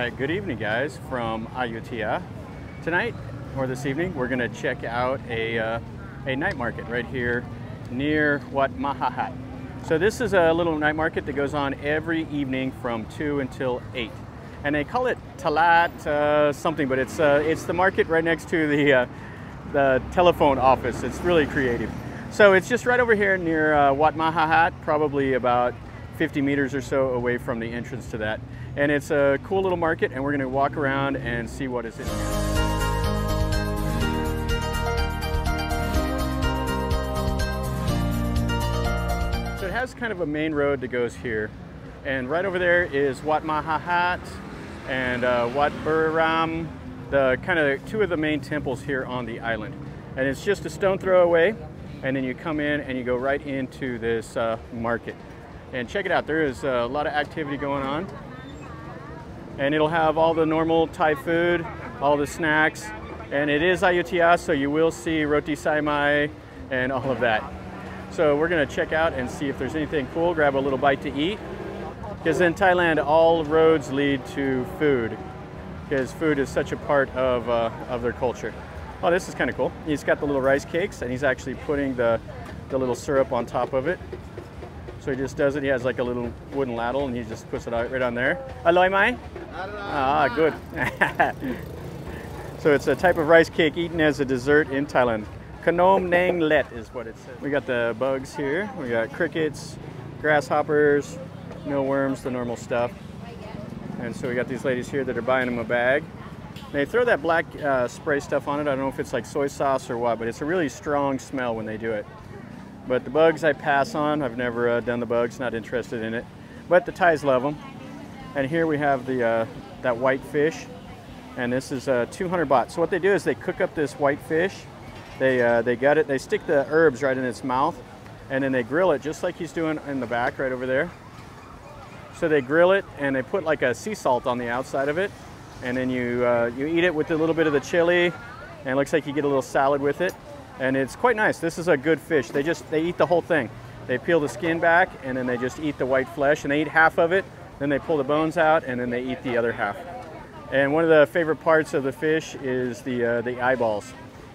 Hi, good evening, guys, from Ayutthaya. Tonight, or this evening, we're to check out a, uh, a night market right here near Wat Mahathat. So this is a little night market that goes on every evening from 2 until 8. And they call it Talat uh, something, but it's, uh, it's the market right next to the, uh, the telephone office. It's really creative. So it's just right over here near uh, Wat Mahathat, probably about 50 meters or so away from the entrance to that. And it's a cool little market and we're gonna walk around and see what is in here. So it has kind of a main road that goes here. And right over there is Wat Mahathat and uh, Wat Buram, the kind of two of the main temples here on the island. And it's just a stone throw away. And then you come in and you go right into this uh, market. And check it out, there is a lot of activity going on. And it'll have all the normal Thai food, all the snacks. And it is Ayutthaya, so you will see roti sai mai and all of that. So we're gonna check out and see if there's anything cool, grab a little bite to eat. Because in Thailand, all roads lead to food, because food is such a part of, uh, of their culture. Oh, this is kind of cool. He's got the little rice cakes, and he's actually putting the, the little syrup on top of it. So he just does it. He has like a little wooden ladle, and he just puts it out right on there. Aloy mai? Ah, good. so it's a type of rice cake eaten as a dessert in Thailand. Kanom Nang Let is what it says. We got the bugs here. We got crickets, grasshoppers, mealworms, the normal stuff. And so we got these ladies here that are buying them a bag. They throw that black uh, spray stuff on it. I don't know if it's like soy sauce or what, but it's a really strong smell when they do it. But the bugs I pass on. I've never uh, done the bugs, not interested in it. But the Thais love them. And here we have the uh, that white fish. And this is uh, 200 baht. So what they do is they cook up this white fish. They, uh, they gut it, they stick the herbs right in its mouth. And then they grill it just like he's doing in the back right over there. So they grill it and they put like a sea salt on the outside of it. And then you, uh, you eat it with a little bit of the chili. And it looks like you get a little salad with it. And it's quite nice. This is a good fish. They just, they eat the whole thing. They peel the skin back and then they just eat the white flesh and they eat half of it. Then they pull the bones out and then they eat the other half. And one of the favorite parts of the fish is the, uh, the eyeballs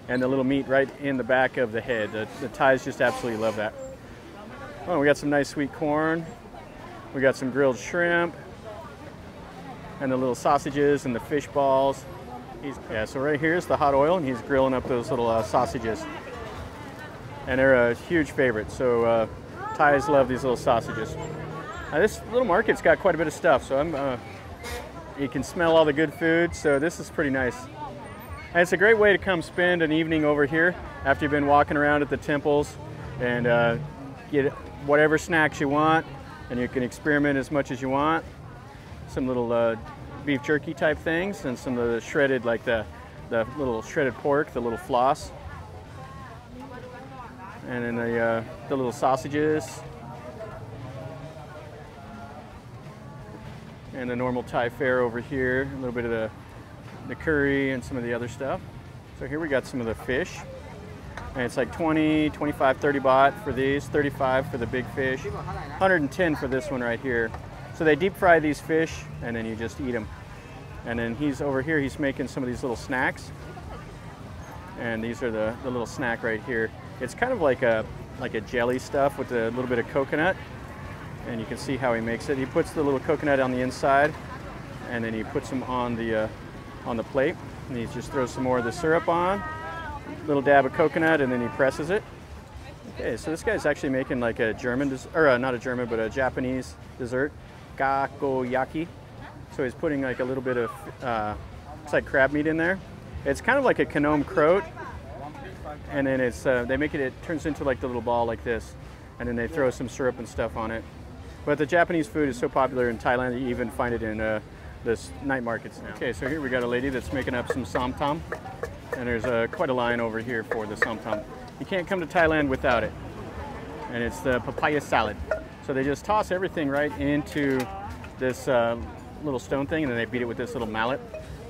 and the little meat right in the back of the head. The, the Thais just absolutely love that. Oh, we got some nice sweet corn. We got some grilled shrimp and the little sausages and the fish balls. He's, yeah, so right here is the hot oil, and he's grilling up those little uh, sausages. And they're a huge favorite, so uh, Thais love these little sausages. Now this little market's got quite a bit of stuff, so I'm, uh, you can smell all the good food, so this is pretty nice. And it's a great way to come spend an evening over here after you've been walking around at the temples and uh, get whatever snacks you want, and you can experiment as much as you want. Some little uh, beef jerky type things and some of the shredded, like the, the little shredded pork, the little floss. And then the, uh, the little sausages. And the normal Thai fare over here, a little bit of the, the curry and some of the other stuff. So here we got some of the fish. And it's like 20, 25, 30 baht for these, 35 for the big fish, 110 for this one right here. So they deep fry these fish and then you just eat them. And then he's over here, he's making some of these little snacks. And these are the, the little snack right here. It's kind of like a, like a jelly stuff with a little bit of coconut. And you can see how he makes it. He puts the little coconut on the inside and then he puts them on the, uh, on the plate. And he just throws some more of the syrup on, little dab of coconut, and then he presses it. Okay, so this guy's actually making like a German, or uh, not a German, but a Japanese dessert takoyaki. So he's putting like a little bit of, uh, it's like crab meat in there. It's kind of like a Kanom kroat. And then it's, uh, they make it, it turns into like the little ball like this. And then they throw some syrup and stuff on it. But the Japanese food is so popular in Thailand that you even find it in uh, this night markets now. Okay, so here we got a lady that's making up some somtam. And there's uh, quite a line over here for the somtam. You can't come to Thailand without it. And it's the papaya salad. So they just toss everything right into this uh, little stone thing and then they beat it with this little mallet.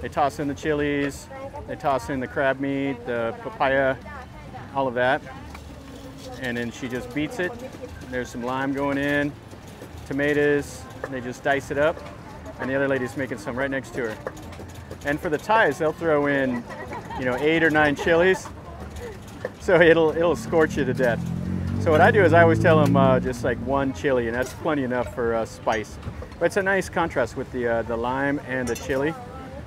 They toss in the chilies, they toss in the crab meat, the papaya, all of that. And then she just beats it. There's some lime going in, tomatoes, they just dice it up. and the other lady's making some right next to her. And for the Thais, they'll throw in, you know, eight or nine chilies, so it'll it'll scorch you to death. So what I do is I always tell them uh, just like one chili, and that's plenty enough for uh, spice. But it's a nice contrast with the uh, the lime and the chili.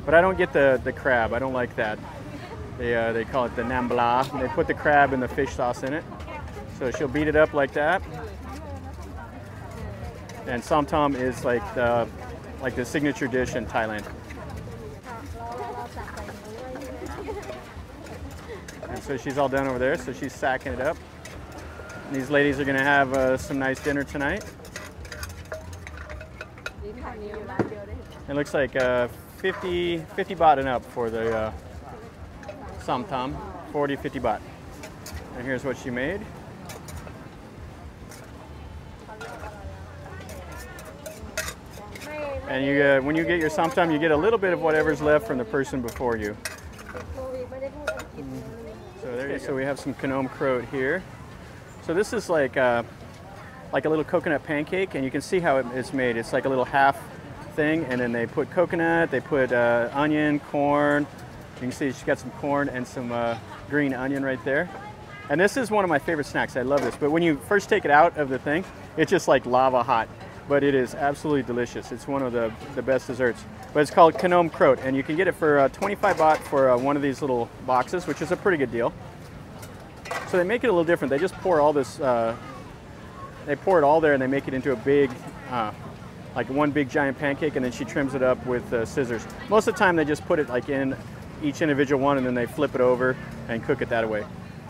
But I don't get the the crab. I don't like that. They uh, they call it the nambla. And they put the crab and the fish sauce in it. So she'll beat it up like that. And som tam is like the like the signature dish in Thailand. And so she's all done over there, so she's sacking it up. These ladies are gonna have uh, some nice dinner tonight. It looks like uh, 50, 50 baht and up for the uh, som tam, 40, 50 baht. And here's what she made. And you, uh, when you get your som tam, you get a little bit of whatever's left from the person before you. So there you go. So we have some Kanom Kroat here. So this is like uh, like a little coconut pancake, and you can see how it, it's made. It's like a little half thing, and then they put coconut, they put uh, onion, corn. You can see she's got some corn and some uh, green onion right there. And this is one of my favorite snacks. I love this. But when you first take it out of the thing, it's just like lava hot. But it is absolutely delicious. It's one of the, the best desserts. But it's called Kanom Kroat, and you can get it for uh, 25 baht for uh, one of these little boxes, which is a pretty good deal. So they make it a little different. They just pour all this, uh, they pour it all there and they make it into a big, uh, like one big giant pancake and then she trims it up with uh, scissors. Most of the time they just put it like in each individual one and then they flip it over and cook it that way.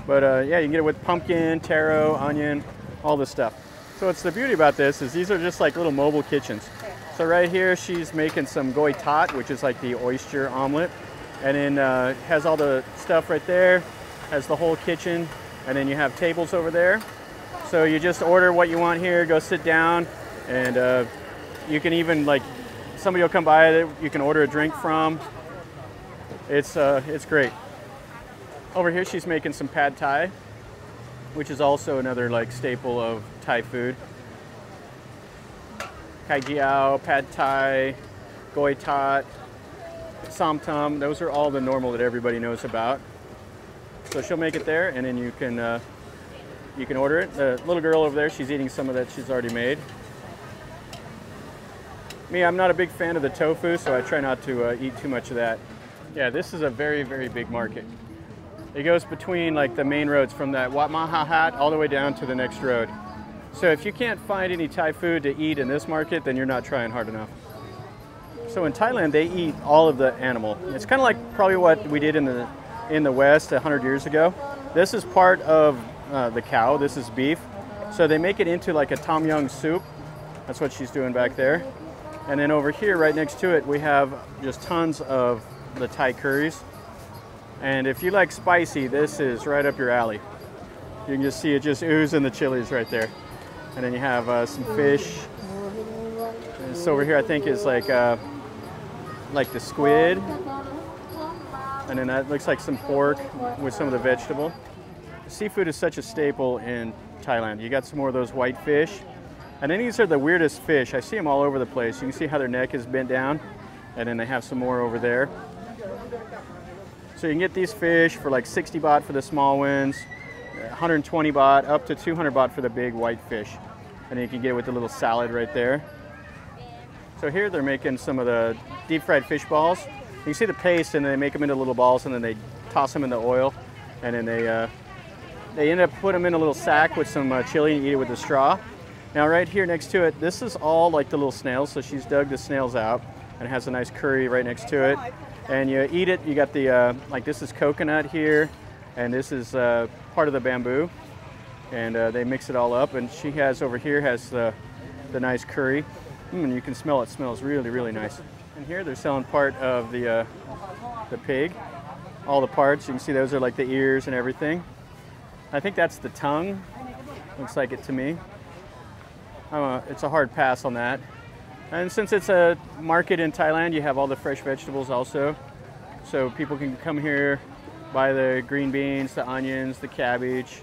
But uh, yeah, you can get it with pumpkin, taro, onion, all this stuff. So what's the beauty about this is these are just like little mobile kitchens. So right here she's making some goi tat, which is like the oyster omelet. And then uh, has all the stuff right there, has the whole kitchen, and then you have tables over there. So you just order what you want here, go sit down, and uh, you can even like, somebody will come by that you can order a drink from. It's, uh, it's great. Over here she's making some pad thai, which is also another like staple of Thai food. Kai jiao, pad thai, goi tat, som tam, those are all the normal that everybody knows about. So she'll make it there, and then you can uh, you can order it. The little girl over there, she's eating some of that she's already made. Me, I'm not a big fan of the tofu, so I try not to uh, eat too much of that. Yeah, this is a very, very big market. It goes between like the main roads from that Wat Maha That all the way down to the next road. So if you can't find any Thai food to eat in this market, then you're not trying hard enough. So in Thailand, they eat all of the animal. It's kind of like probably what we did in the in the West 100 years ago. This is part of uh, the cow. This is beef. So they make it into like a tom yum soup. That's what she's doing back there. And then over here, right next to it, we have just tons of the Thai curries. And if you like spicy, this is right up your alley. You can just see it just oozing the chilies right there. And then you have uh, some fish. And this over here, I think, is like uh, like the squid. And then that looks like some pork with some of the vegetable. Seafood is such a staple in Thailand. You got some more of those white fish. And then these are the weirdest fish. I see them all over the place. You can see how their neck is bent down. And then they have some more over there. So you can get these fish for like 60 baht for the small ones, 120 baht, up to 200 baht for the big white fish. And you can get it with the little salad right there. So here they're making some of the deep fried fish balls. You can see the paste and they make them into little balls and then they toss them in the oil and then they, uh, they end up putting them in a little sack with some uh, chili and eat it with a straw. Now right here next to it, this is all like the little snails. So she's dug the snails out and has a nice curry right next to it. And you eat it, you got the, uh, like this is coconut here and this is uh, part of the bamboo. And uh, they mix it all up and she has over here has the, the nice curry. Mm, and you can smell it, it smells really, really nice. And here they're selling part of the, uh, the pig, all the parts. You can see those are like the ears and everything. I think that's the tongue. Looks like it to me. A, it's a hard pass on that. And since it's a market in Thailand, you have all the fresh vegetables also. So people can come here, buy the green beans, the onions, the cabbage,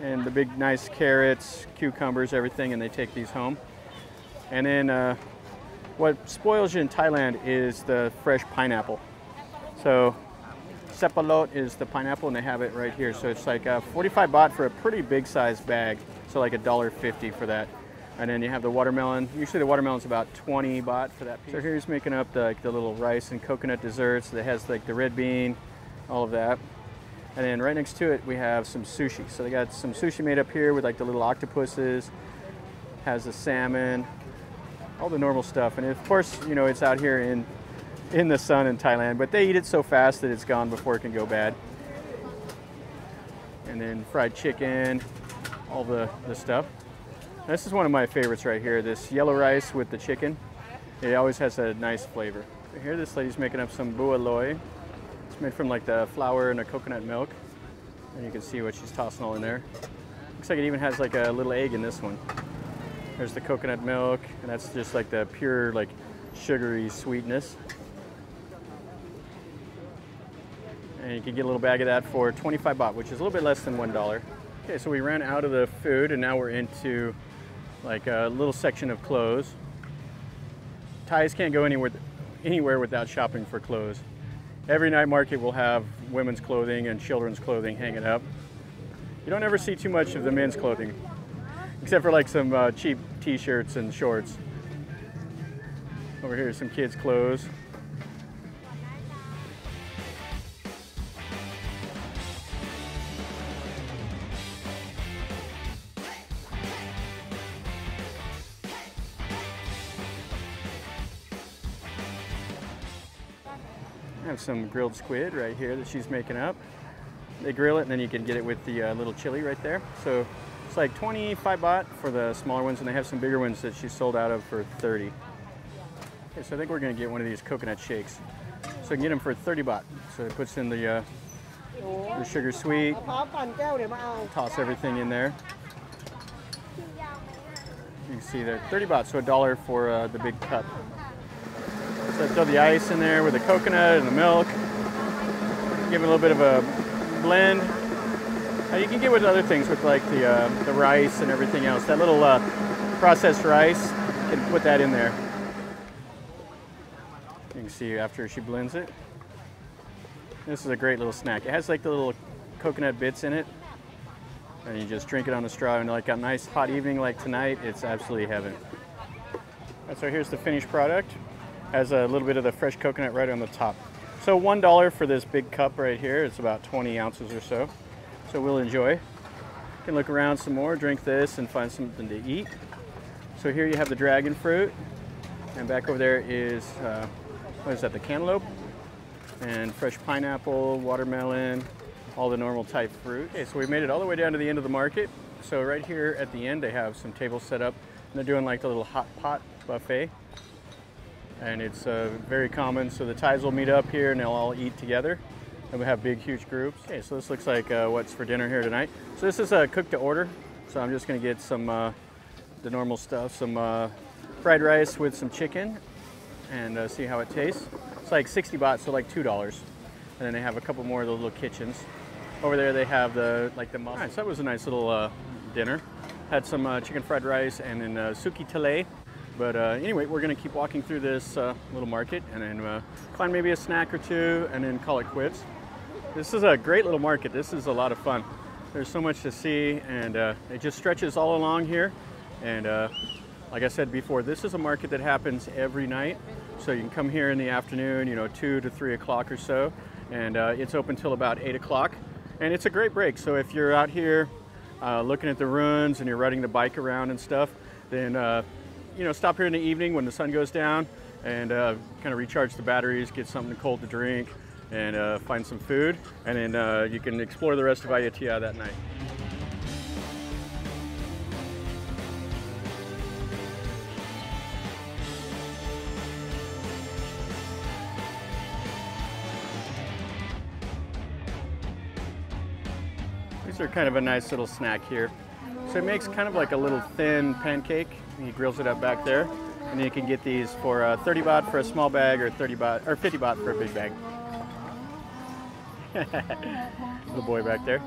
and the big nice carrots, cucumbers, everything, and they take these home. And then uh, what spoils you in Thailand is the fresh pineapple. So Sepalot is the pineapple and they have it right here. So it's like uh, 45 baht for a pretty big size bag. So like a dollar fifty for that. And then you have the watermelon. Usually the watermelon's about 20 baht for that piece. So here's making up the, like, the little rice and coconut desserts that has like the red bean, all of that. And then right next to it, we have some sushi. So they got some sushi made up here with like the little octopuses, has the salmon, all the normal stuff. And of course, you know, it's out here in, in the sun in Thailand, but they eat it so fast that it's gone before it can go bad. And then fried chicken, all the, the stuff. This is one of my favorites right here, this yellow rice with the chicken. It always has a nice flavor. Here this lady's making up some bua loi. It's made from like the flour and the coconut milk. And you can see what she's tossing all in there. Looks like it even has like a little egg in this one. There's the coconut milk, and that's just like the pure like sugary sweetness. And you can get a little bag of that for 25 baht, which is a little bit less than $1. Okay, so we ran out of the food and now we're into like a little section of clothes. Thais can't go anywhere, anywhere without shopping for clothes. Every night market will have women's clothing and children's clothing hanging up. You don't ever see too much of the men's clothing, except for like some uh, cheap t-shirts and shorts. Over here, some kids' clothes. some grilled squid right here that she's making up. They grill it and then you can get it with the uh, little chili right there. So it's like 25 baht for the smaller ones and they have some bigger ones that she sold out of for 30. Okay, so I think we're gonna get one of these coconut shakes. So I can get them for 30 baht. So it puts in the, uh, the sugar sweet, toss everything in there. You can see there, 30 baht, so a dollar for uh, the big cup. So throw the ice in there with the coconut and the milk. Give it a little bit of a blend. Uh, you can get with other things with like the uh, the rice and everything else. That little uh, processed rice, you can put that in there. You can see after she blends it. This is a great little snack. It has like the little coconut bits in it. And you just drink it on a straw and like a nice hot evening like tonight, it's absolutely heaven. And so here's the finished product. Has a little bit of the fresh coconut right on the top. So one dollar for this big cup right here. It's about 20 ounces or so. So we'll enjoy. Can look around some more, drink this, and find something to eat. So here you have the dragon fruit, and back over there is uh, what is that? The cantaloupe, and fresh pineapple, watermelon, all the normal type fruit. Okay, so we've made it all the way down to the end of the market. So right here at the end, they have some tables set up, and they're doing like the little hot pot buffet and it's uh, very common. So the Thais will meet up here and they'll all eat together. And we have big, huge groups. Okay, so this looks like uh, what's for dinner here tonight. So this is a uh, cook to order. So I'm just gonna get some, uh, the normal stuff, some uh, fried rice with some chicken and uh, see how it tastes. It's like 60 baht, so like $2. And then they have a couple more of those little kitchens. Over there they have the, like the mussels. So that was a nice little dinner. Had some chicken fried rice and then suki tele, but uh, anyway, we're to keep walking through this uh, little market and then uh, find maybe a snack or two and then call it quits. This is a great little market. This is a lot of fun. There's so much to see and uh, it just stretches all along here. And uh, like I said before, this is a market that happens every night. So you can come here in the afternoon, you know, 2 to 3 o'clock or so. And uh, it's open till about 8 o'clock. And it's a great break. So if you're out here looking at the ruins and you're riding the bike around and stuff, then you know, stop here in the evening when the sun goes down and uh, kind of recharge the batteries, get something cold to drink, and uh, find some food. And then uh, you can explore the rest of Ayutthaya that night. These are kind of a nice little snack here. So it makes kind of like a little thin pancake he grills it up back there. And you can get these for uh, 30 baht for a small bag or 30 baht or 50 baht for a big bag. the boy back there.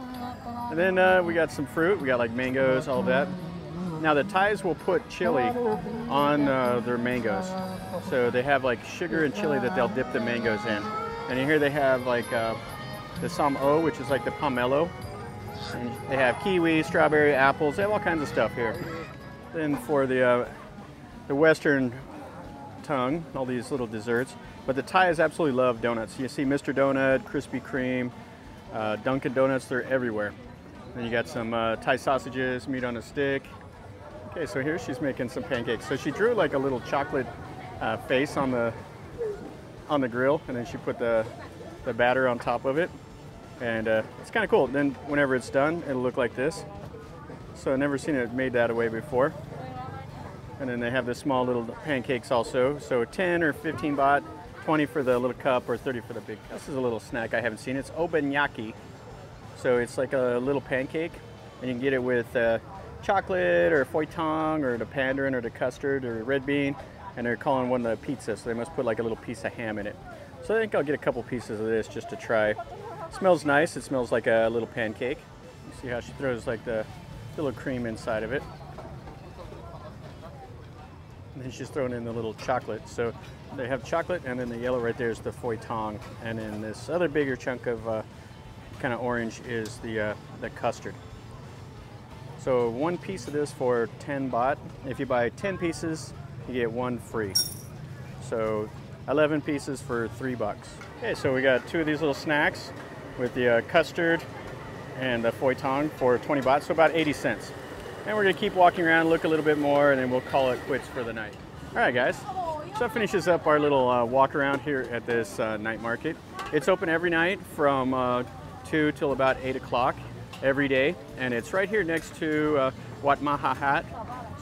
And then uh, we got some fruit. We got like mangoes, all that. Now the Thais will put chili on uh, their mangoes. So they have like sugar and chili that they'll dip the mangoes in. And here they have like uh, the Som O, which is like the pomelo. And they have kiwi, strawberry, apples. They have all kinds of stuff here. Then for the uh, the Western tongue, all these little desserts. But the Thais absolutely love donuts. You see Mr. Donut, Krispy Kreme, uh, Dunkin' Donuts, they're everywhere. Then you got some uh, Thai sausages, meat on a stick. Okay, so here she's making some pancakes. So she drew like a little chocolate uh, face on the on the grill, and then she put the the batter on top of it, and uh, it's kind of cool. Then whenever it's done, it'll look like this. So I've never seen it made that way before. And then they have the small little pancakes also. So 10 or 15 baht, 20 for the little cup, or 30 for the big. This is a little snack I haven't seen. It's obanyaki. So it's like a little pancake, and you can get it with uh, chocolate or foi thong or the pandarin or the custard or red bean, and they're calling one the pizza, so they must put like a little piece of ham in it. So I think I'll get a couple pieces of this just to try. It smells nice. It smells like a little pancake. You see how she throws like the little cream inside of it. And then she's throwing in the little chocolate. So they have chocolate, and then the yellow right there is the foi thong, and then this other bigger chunk of uh, kind of orange is the, uh, the custard. So one piece of this for 10 baht. If you buy 10 pieces, you get one free. So 11 pieces for three bucks. Okay, so we got two of these little snacks with the uh, custard and the foi thong for 20 baht, so about 80 cents. And we're gonna keep walking around, look a little bit more, and then we'll call it quits for the night. All right, guys. So that finishes up our little uh, walk around here at this uh, night market. It's open every night from uh, 2 till about 8 o'clock every day. And it's right here next to uh, Wat Mahathat.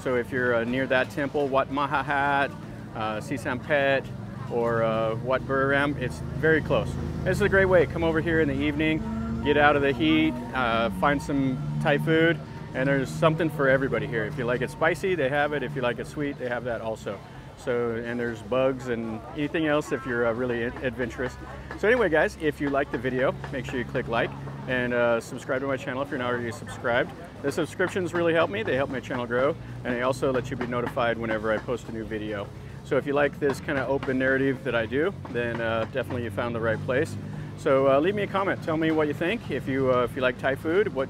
So if you're uh, near that temple, Wat Mahathat, uh, Sisampet, or uh, Wat Buriram, it's very close. This is a great way. To come over here in the evening, get out of the heat, uh, find some Thai food, and there's something for everybody here. If you like it spicy, they have it. If you like it sweet, they have that also. So, and there's bugs and anything else if you're uh, really adventurous. So anyway, guys, if you like the video, make sure you click like and uh, subscribe to my channel if you're not already subscribed. The subscriptions really help me. They help my channel grow, and they also let you be notified whenever I post a new video. So if you like this kind of open narrative that I do, then uh, definitely you found the right place. So uh, leave me a comment. Tell me what you think. If you uh, if you like Thai food, what,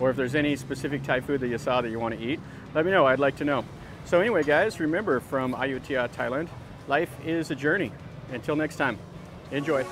or if there's any specific Thai food that you saw that you want to eat, let me know. I'd like to know. So anyway, guys, remember from Ayutthaya, Thailand, life is a journey. Until next time, enjoy.